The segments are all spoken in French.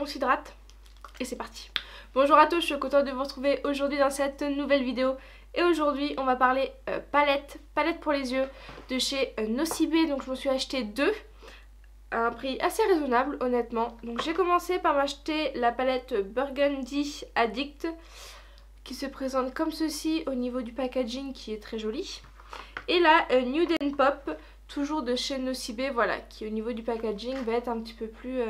on s'hydrate et c'est parti. Bonjour à tous, je suis contente de vous retrouver aujourd'hui dans cette nouvelle vidéo. Et aujourd'hui on va parler euh, palette, palette pour les yeux de chez euh, Nocibé. Donc je me suis acheté deux à un prix assez raisonnable honnêtement. Donc j'ai commencé par m'acheter la palette Burgundy Addict qui se présente comme ceci au niveau du packaging qui est très joli. Et la euh, Nude Pop, toujours de chez Nocibé, voilà, qui au niveau du packaging va être un petit peu plus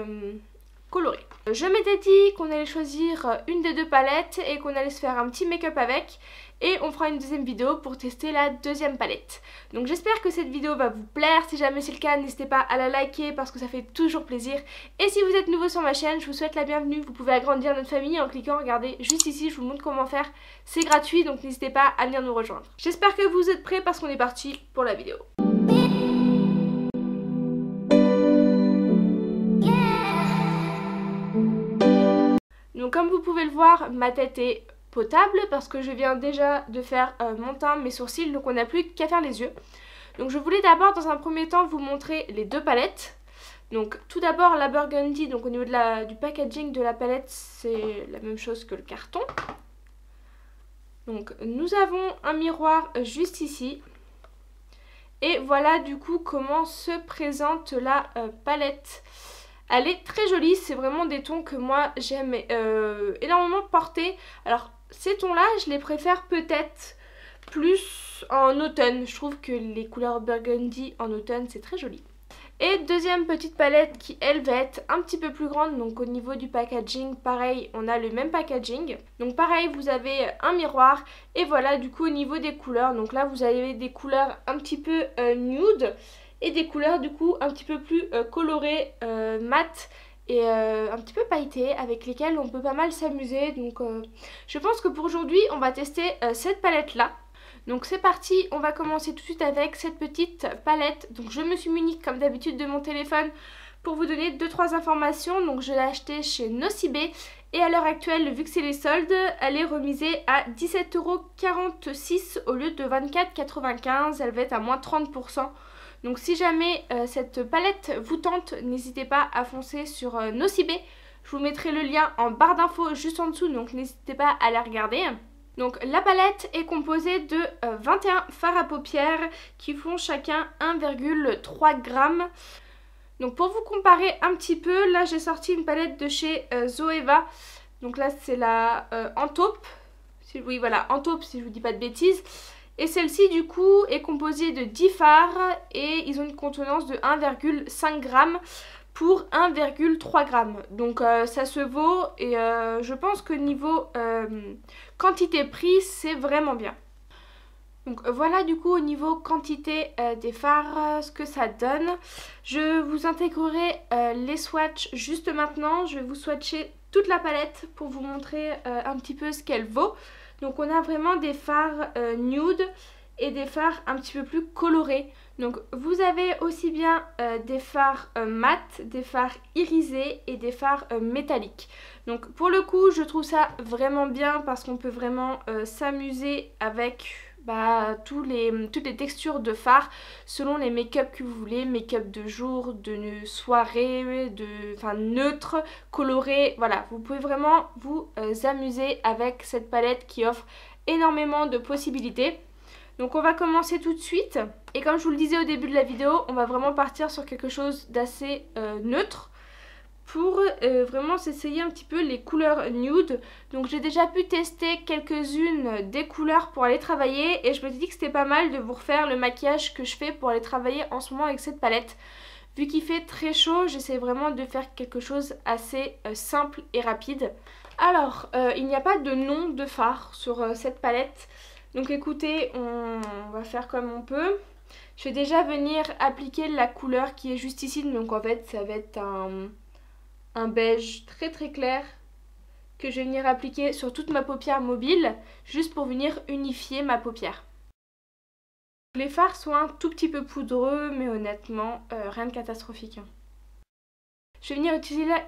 coloré. Je m'étais dit qu'on allait choisir une des deux palettes et qu'on allait se faire un petit make-up avec et on fera une deuxième vidéo pour tester la deuxième palette. Donc j'espère que cette vidéo va vous plaire, si jamais c'est le cas n'hésitez pas à la liker parce que ça fait toujours plaisir. Et si vous êtes nouveau sur ma chaîne, je vous souhaite la bienvenue, vous pouvez agrandir notre famille en cliquant, regardez juste ici, je vous montre comment faire, c'est gratuit donc n'hésitez pas à venir nous rejoindre. J'espère que vous êtes prêts parce qu'on est parti pour la vidéo. Donc comme vous pouvez le voir, ma tête est potable parce que je viens déjà de faire euh, mon teint, mes sourcils, donc on n'a plus qu'à faire les yeux. Donc je voulais d'abord dans un premier temps vous montrer les deux palettes. Donc tout d'abord la Burgundy, donc au niveau de la, du packaging de la palette c'est la même chose que le carton. Donc nous avons un miroir juste ici. Et voilà du coup comment se présente la euh, palette. Elle est très jolie, c'est vraiment des tons que moi j'aime euh, énormément porter. Alors ces tons-là, je les préfère peut-être plus en automne. Je trouve que les couleurs burgundy en automne, c'est très joli. Et deuxième petite palette qui elle va être un petit peu plus grande donc au niveau du packaging pareil on a le même packaging donc pareil vous avez un miroir et voilà du coup au niveau des couleurs donc là vous avez des couleurs un petit peu euh, nude et des couleurs du coup un petit peu plus euh, colorées, euh, mat et euh, un petit peu pailletées avec lesquelles on peut pas mal s'amuser. Donc je pense que pour aujourd'hui on va tester cette palette là. Donc c'est parti, on va commencer tout de suite avec cette petite palette. Donc je me suis munie comme d'habitude de mon téléphone pour vous donner 2-3 informations. Donc je l'ai acheté chez Nocibé et à l'heure actuelle, vu que c'est les soldes, elle est remisée à 17,46€ au lieu de 24,95€. Elle va être à moins 30%. Donc si jamais euh, cette palette vous tente, n'hésitez pas à foncer sur euh, Nocibé. Je vous mettrai le lien en barre d'infos juste en dessous, donc n'hésitez pas à la regarder. Donc la palette est composée de 21 euh, fards à paupières qui font chacun 1,3 g. Donc pour vous comparer un petit peu, là j'ai sorti une palette de chez Zoeva. Donc là c'est la Antaupe. Oui voilà, Antaupe si je vous dis pas de bêtises. Et celle-ci du coup est composée de 10 fards et ils ont une contenance de 1,5 g pour 1,3 g. Donc euh, ça se vaut et euh, je pense que niveau euh, quantité-prix c'est vraiment bien. Donc voilà du coup au niveau quantité des fards ce que ça donne. Je vous intégrerai les swatchs juste maintenant. Je vais vous swatcher toute la palette pour vous montrer un petit peu ce qu'elle vaut. Donc on a vraiment des fards euh, nude et des fards un petit peu plus colorés. Donc vous avez aussi bien euh, des fards euh, mat, des fards irisés et des fards métalliques. Donc pour le coup je trouve ça vraiment bien parce qu'on peut vraiment s'amuser avec bah, toutes les textures de fards selon les make-up que vous voulez, make-up de jour, de soirée, de enfin neutre, coloré, voilà, vous pouvez vraiment vous euh, amuser avec cette palette qui offre énormément de possibilités. Donc on va commencer tout de suite. Et comme je vous le disais au début de la vidéo, on va vraiment partir sur quelque chose d'assez euh, neutre pour euh, vraiment s'essayer un petit peu les couleurs nude. Donc j'ai déjà pu tester quelques-unes des couleurs pour aller travailler et je me suis dit que c'était pas mal de vous refaire le maquillage que je fais pour aller travailler en ce moment avec cette palette. Vu qu'il fait très chaud, j'essaie vraiment de faire quelque chose assez euh, simple et rapide. Alors, euh, il n'y a pas de nom de phare sur cette palette. Donc écoutez, on va faire comme on peut. Je vais déjà venir appliquer la couleur qui est juste ici. Donc en fait, ça va être un un beige très très clair que je vais venir appliquer sur toute ma paupière mobile juste pour venir unifier ma paupière. Les fards sont un tout petit peu poudreux mais honnêtement euh, rien de catastrophique. Hein. Je vais venir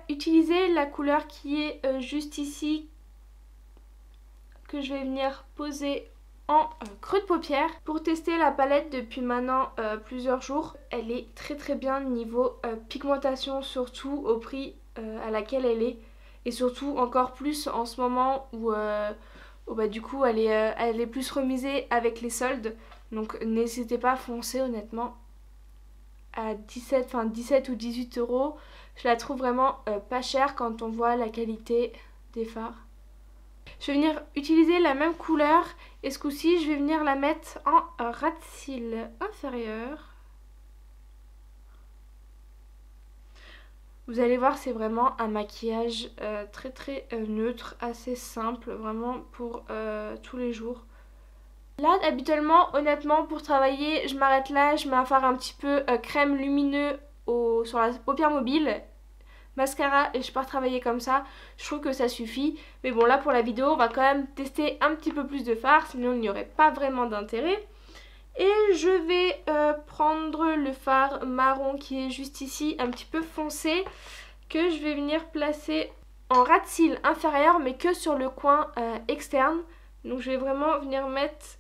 utiliser la, couleur qui est euh, juste ici que je vais venir poser euh, creux de paupière pour tester la palette depuis maintenant plusieurs jours. Elle est très très bien niveau pigmentation surtout au prix euh, à laquelle elle est. Et surtout encore plus en ce moment où, euh, bah, du coup elle est, euh, plus remisée avec les soldes. Donc n'hésitez pas à foncer honnêtement à 17, enfin 17 ou 18 euros. Je la trouve vraiment euh, pas chère quand on voit la qualité des phares. Je vais venir utiliser la même couleur et ce coup-ci je vais venir la mettre en ras de cils inférieur. Vous allez voir, c'est vraiment un maquillage euh, très très euh, neutre, assez simple, vraiment pour euh, tous les jours. Là, habituellement, honnêtement, pour travailler, je m'arrête là, je mets un fard un petit peu crème lumineux au, sur la paupière mobile, mascara et je pars travailler comme ça. Je trouve que ça suffit. Mais bon, là pour la vidéo, on va quand même tester un petit peu plus de fard, sinon il n'y aurait pas vraiment d'intérêt. Et je vais euh, prendre le phare marron qui est juste ici, un petit peu foncé, que je vais venir placer en ras de cils inférieur, mais que sur le coin euh, externe. Donc je vais vraiment venir mettre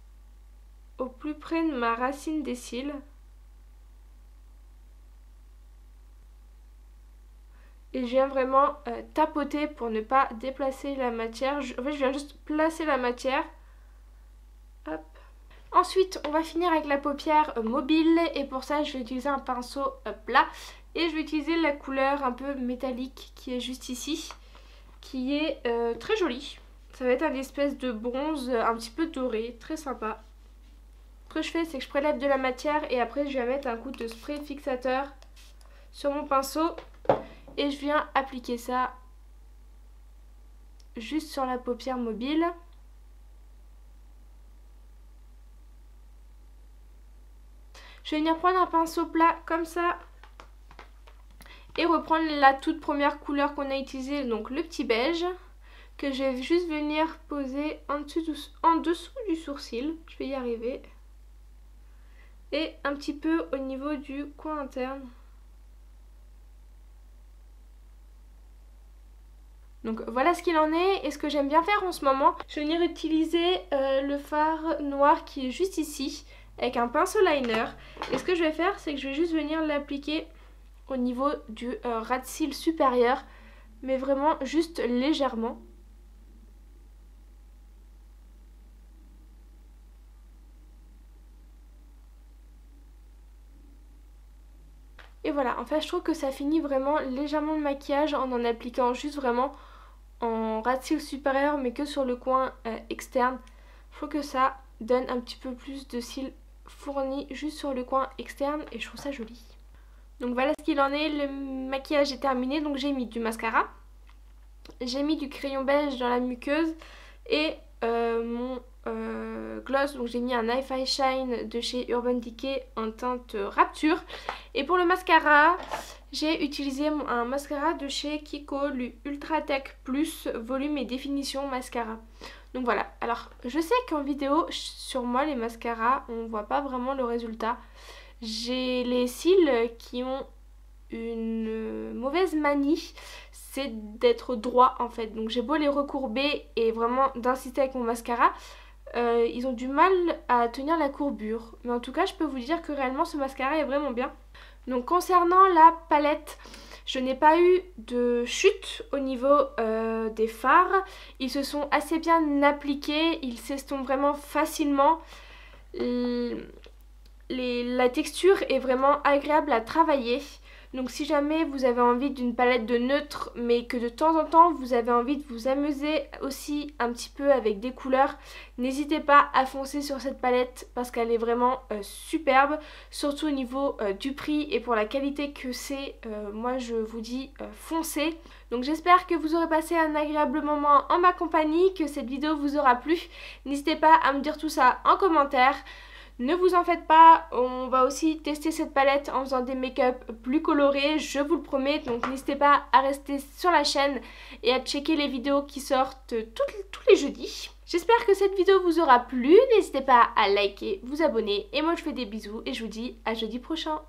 au plus près de ma racine des cils. Et je viens vraiment euh, tapoter pour ne pas déplacer la matière. en fait, je viens juste placer la matière. Hop. Ensuite, on va finir avec la paupière euh, mobile et pour ça, je vais utiliser un pinceau plat et je vais utiliser la couleur un peu métallique qui est juste ici, qui est euh, très jolie. Ça va être un espèce de bronze un petit peu doré, très sympa. Ce que je fais, c'est que je prélève de la matière et après, je vais mettre un coup de spray fixateur sur mon pinceau et je viens appliquer ça juste sur la paupière mobile. Je vais venir prendre un pinceau plat comme ça et reprendre la toute première couleur qu'on a utilisée, donc le petit beige, que je vais juste venir poser en dessous, du sourcil. Je vais y arriver. Et un petit peu au niveau du coin interne. Donc voilà ce qu'il en est et ce que j'aime bien faire en ce moment. Je vais venir utiliser euh, le fard noir qui est juste ici avec un pinceau liner. Et ce que je vais faire, c'est que je vais juste venir l'appliquer au niveau du euh, ras de cils supérieur, mais vraiment juste légèrement. Et voilà, en fait je trouve que ça finit vraiment légèrement le maquillage en en appliquant juste vraiment en cils supérieur mais que sur le coin euh, externe. Trouve que ça donne un petit peu plus de cils fourni juste sur le coin externe et je trouve ça joli. Donc voilà ce qu'il en est, le maquillage est terminé, donc j'ai mis du mascara, j'ai mis du crayon beige dans la muqueuse et euh, mon euh, gloss, donc j'ai mis un Eye Shine de chez Urban Decay en teinte Rapture. Et pour le mascara, j'ai utilisé un mascara de chez Kiko, le Ultra Tech Plus Volume et Définition Mascara. Donc voilà, alors je sais qu'en vidéo, sur moi les mascaras, on voit pas vraiment le résultat. J'ai les cils qui ont une mauvaise manie, c'est d'être droit en fait. Donc j'ai beau les recourber et vraiment d'insister avec mon mascara, euh, ils ont du mal à tenir la courbure. Mais en tout cas, je peux vous dire que réellement ce mascara est vraiment bien. Donc concernant la palette, je n'ai pas eu de chute au niveau euh, des fards. Ils se sont assez bien appliqués, ils s'estompent vraiment facilement. la texture est vraiment agréable à travailler. Donc si jamais vous avez envie d'une palette de neutre mais que de temps en temps vous avez envie de vous amuser aussi un petit peu avec des couleurs, n'hésitez pas à foncer sur cette palette parce qu'elle est vraiment euh, superbe, surtout au niveau euh, du prix et pour la qualité que c'est, euh, moi je vous dis foncez. Donc j'espère que vous aurez passé un agréable moment en ma compagnie, que cette vidéo vous aura plu. N'hésitez pas à me dire tout ça en commentaire. Ne vous en faites pas, on va aussi tester cette palette en faisant des make-up plus colorés, je vous le promets. Donc n'hésitez pas à rester sur la chaîne et à checker les vidéos qui sortent tous les jeudis. J'espère que cette vidéo vous aura plu, n'hésitez pas à liker, vous abonner et moi je fais des bisous et je vous dis à jeudi prochain.